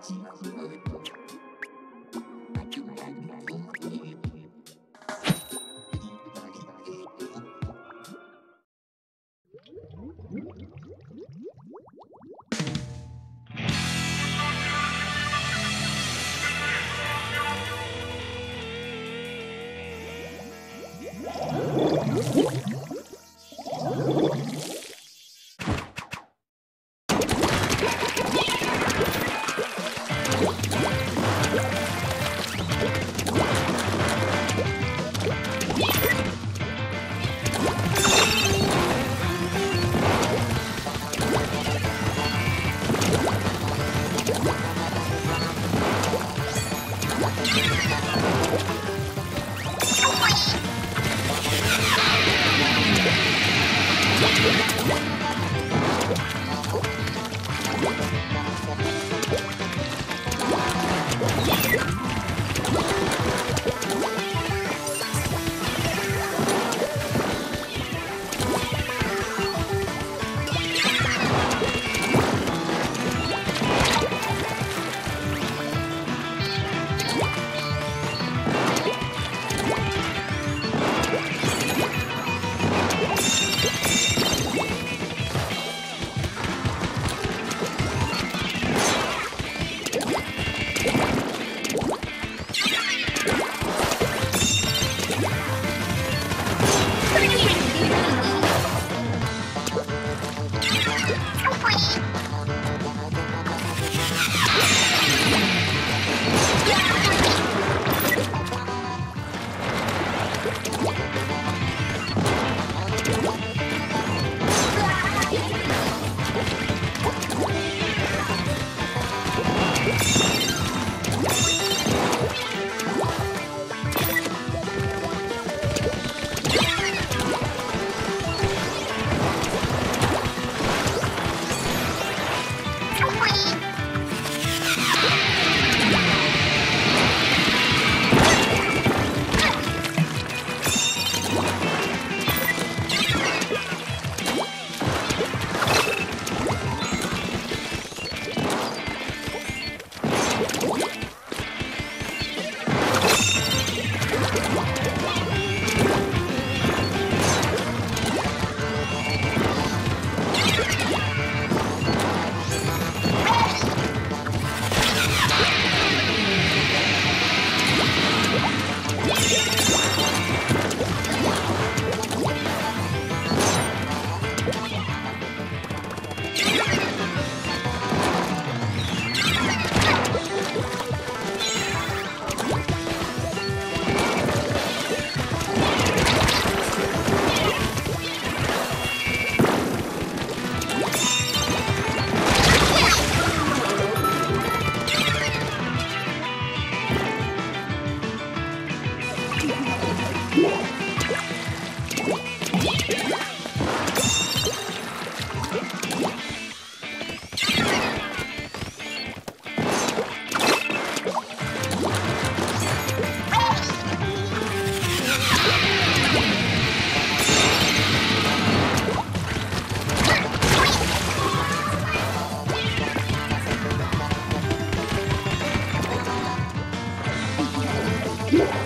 几 Yeah. Yeah.